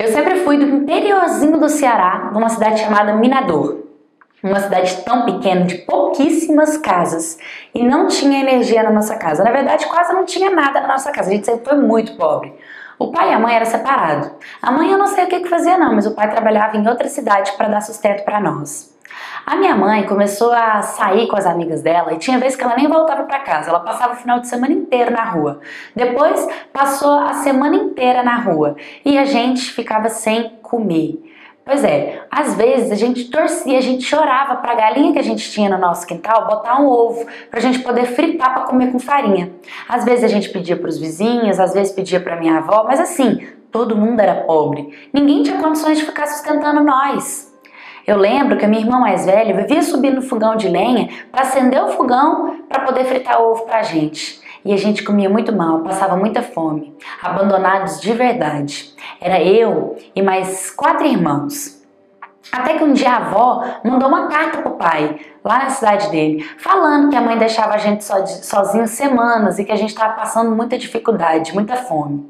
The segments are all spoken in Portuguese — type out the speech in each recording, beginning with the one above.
Eu sempre fui do interiorzinho do Ceará, numa cidade chamada Minador. Uma cidade tão pequena, de pouquíssimas casas, e não tinha energia na nossa casa. Na verdade, quase não tinha nada na nossa casa. A gente sempre foi muito pobre. O pai e a mãe eram separados. A mãe eu não sei o que, que fazia não, mas o pai trabalhava em outra cidade para dar sustento para nós. A minha mãe começou a sair com as amigas dela e tinha vezes que ela nem voltava para casa, ela passava o final de semana inteiro na rua. Depois passou a semana inteira na rua e a gente ficava sem comer. Pois é, às vezes a gente torcia, a gente chorava para a galinha que a gente tinha no nosso quintal botar um ovo para a gente poder fritar para comer com farinha. Às vezes a gente pedia para os vizinhos, às vezes pedia para minha avó, mas assim, todo mundo era pobre. Ninguém tinha condições de ficar sustentando nós. Eu lembro que a minha irmã mais velha vivia subindo no fogão de lenha para acender o fogão para poder fritar ovo para a gente. E a gente comia muito mal, passava muita fome, abandonados de verdade. Era eu e mais quatro irmãos. Até que um dia a avó mandou uma carta pro pai, lá na cidade dele, falando que a mãe deixava a gente sozinho semanas e que a gente estava passando muita dificuldade, muita fome.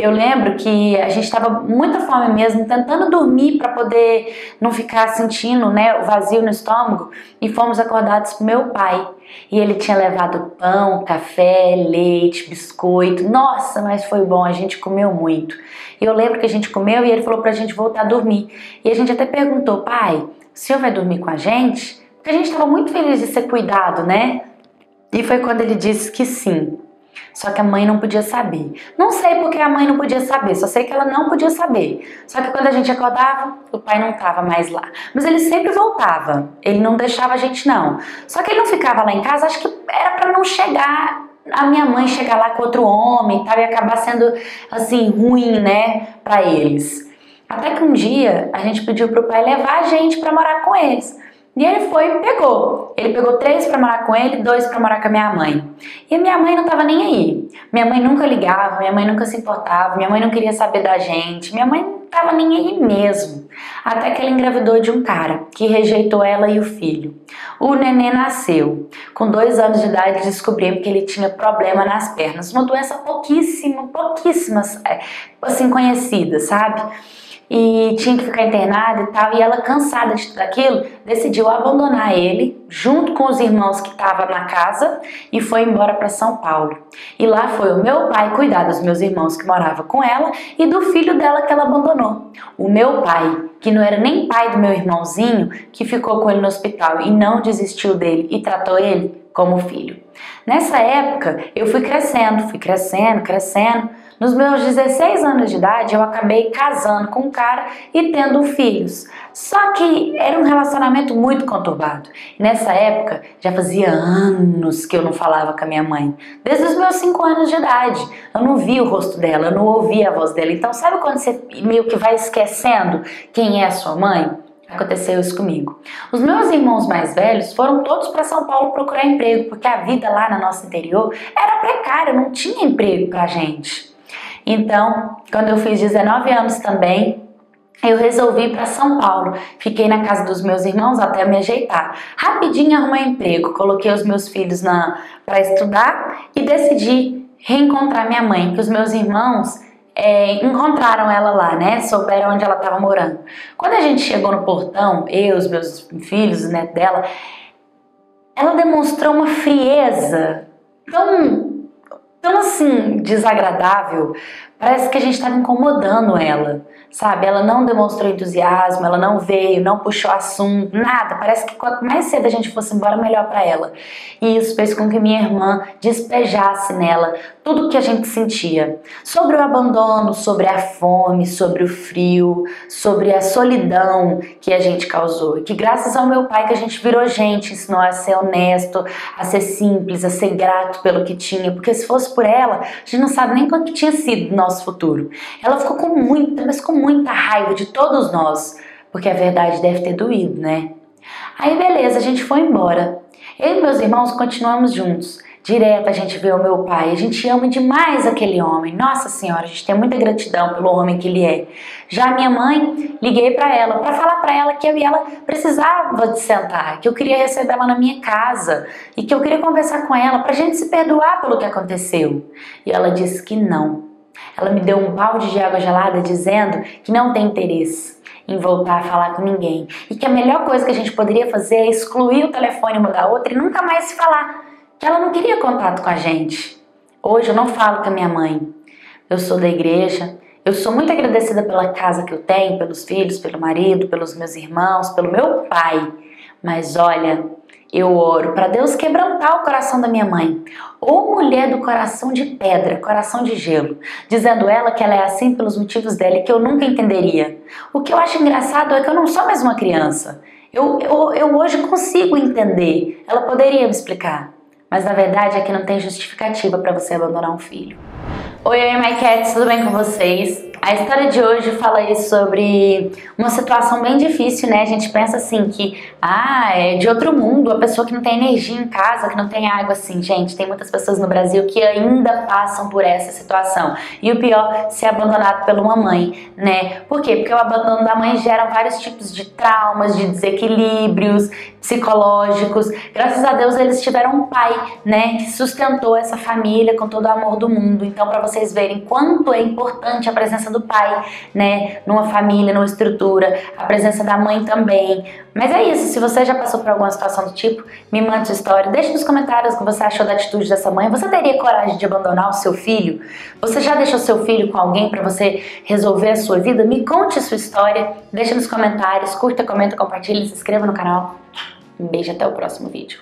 Eu lembro que a gente estava muita fome mesmo, tentando dormir para poder não ficar sentindo né, o vazio no estômago e fomos acordados por meu pai. E ele tinha levado pão, café, leite, biscoito. Nossa, mas foi bom, a gente comeu muito. E eu lembro que a gente comeu e ele falou para a gente voltar a dormir. E a gente até perguntou, pai, o senhor vai dormir com a gente? Porque a gente estava muito feliz de ser cuidado, né? E foi quando ele disse que sim. Só que a mãe não podia saber. Não sei porque a mãe não podia saber, só sei que ela não podia saber. Só que quando a gente acordava, o pai não estava mais lá. Mas ele sempre voltava. Ele não deixava a gente não. Só que ele não ficava lá em casa, acho que era para não chegar a minha mãe chegar lá com outro homem, tal, e acabar sendo assim ruim, né, para eles. Até que um dia a gente pediu pro pai levar a gente para morar com eles. E ele foi e pegou. Ele pegou três para morar com ele, dois para morar com a minha mãe. E a minha mãe não tava nem aí. Minha mãe nunca ligava, minha mãe nunca se importava, minha mãe não queria saber da gente. Minha mãe tava nem aí mesmo. Até que ela engravidou de um cara que rejeitou ela e o filho. O nenê nasceu. Com dois anos de idade descobrimos que ele tinha problema nas pernas. Uma doença pouquíssima, pouquíssimas, é, assim, conhecida, sabe? e tinha que ficar internada e tal. E ela, cansada de tudo aquilo, decidiu abandonar ele junto com os irmãos que estavam na casa e foi embora para São Paulo. E lá foi o meu pai cuidar dos meus irmãos que moravam com ela e do filho dela que ela abandonou. O meu pai, que não era nem pai do meu irmãozinho, que ficou com ele no hospital e não desistiu dele e tratou ele como filho. Nessa época, eu fui crescendo, fui crescendo, crescendo. Nos meus 16 anos de idade, eu acabei casando com um cara e tendo filhos. Só que era um relacionamento muito conturbado. Nessa época, já fazia anos que eu não falava com a minha mãe. Desde os meus 5 anos de idade. Eu não via o rosto dela, eu não ouvia a voz dela. Então, sabe quando você meio que vai esquecendo quem é a sua mãe? Aconteceu isso comigo. Os meus irmãos mais velhos foram todos para São Paulo procurar emprego, porque a vida lá na nossa interior era precária, não tinha emprego pra gente. Então, quando eu fiz 19 anos também, eu resolvi ir para São Paulo. Fiquei na casa dos meus irmãos até me ajeitar. Rapidinho arrumei emprego, coloquei os meus filhos para estudar e decidi reencontrar minha mãe, que os meus irmãos é, encontraram ela lá, né? Souberam onde ela estava morando. Quando a gente chegou no portão, eu, os meus filhos, o neto dela, ela demonstrou uma frieza tão tão assim desagradável, parece que a gente estava incomodando ela, sabe? Ela não demonstrou entusiasmo, ela não veio, não puxou assunto, nada. Parece que quanto mais cedo a gente fosse embora, melhor para ela. E isso fez com que minha irmã despejasse nela tudo o que a gente sentia sobre o abandono, sobre a fome, sobre o frio, sobre a solidão que a gente causou. E que graças ao meu pai que a gente virou gente, ensinou a ser honesto, a ser simples, a ser grato pelo que tinha, porque se fosse por ela, a gente não sabe nem quanto tinha sido nosso futuro. Ela ficou com muita, mas com muita raiva de todos nós, porque a verdade deve ter doído, né? Aí beleza, a gente foi embora. Eu e meus irmãos continuamos juntos. Direto a gente vê o meu pai, a gente ama demais aquele homem. Nossa Senhora, a gente tem muita gratidão pelo homem que ele é. Já minha mãe, liguei para ela para falar para ela que eu e ela precisava de sentar, que eu queria recebê-la na minha casa e que eu queria conversar com ela para a gente se perdoar pelo que aconteceu. E ela disse que não, Ela me deu um balde de água gelada dizendo que não tem interesse em voltar a falar com ninguém e que a melhor coisa que a gente poderia fazer é excluir o telefone uma da outra e nunca mais se falar. Que ela não queria contato com a gente. Hoje eu não falo com a minha mãe. Eu sou da igreja. Eu sou muito agradecida pela casa que eu tenho, pelos filhos, pelo marido, pelos meus irmãos, pelo meu pai. Mas olha, eu oro para Deus quebrantar o coração da minha mãe. Ou mulher do coração de pedra, coração de gelo, dizendo ela que ela é assim pelos motivos dela e que eu nunca entenderia. O que eu acho engraçado é que eu não sou mais uma criança. Eu, eu, eu hoje consigo entender. Ela poderia me explicar. Mas na verdade é que não tem justificativa para você abandonar um filho. Oi, oi, my cats, tudo bem com vocês? A história de hoje fala sobre uma situação bem difícil, né? A gente pensa assim que, ah, é de outro mundo, a pessoa que não tem energia em casa, que não tem água, assim. Gente, tem muitas pessoas no Brasil que ainda passam por essa situação. E o pior, ser abandonado pela uma mãe, né? Por quê? Porque o abandono da mãe gera vários tipos de traumas, de desequilíbrios psicológicos. Graças a Deus eles tiveram um pai, né, que sustentou essa família com todo o amor do mundo. Então, para vocês verem quanto é importante a presença do pai, né, numa família, numa estrutura, a presença da mãe também. Mas é isso, se você já passou por alguma situação do tipo, me mande sua história, deixe nos comentários o que você achou da atitude dessa mãe. Você teria coragem de abandonar o seu filho? Você já deixou seu filho com alguém para você resolver a sua vida? Me conte sua história, deixe nos comentários, curta, comenta, compartilhe, se inscreva no canal. Um beijo até o próximo vídeo.